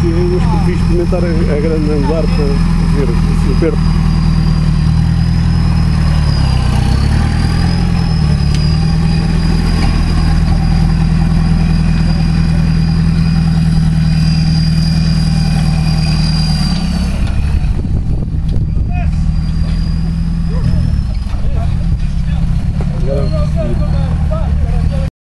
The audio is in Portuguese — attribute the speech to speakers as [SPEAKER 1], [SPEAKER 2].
[SPEAKER 1] É que eu prefiro experimentar a, a grande angular para ver se assim, perto. Agora,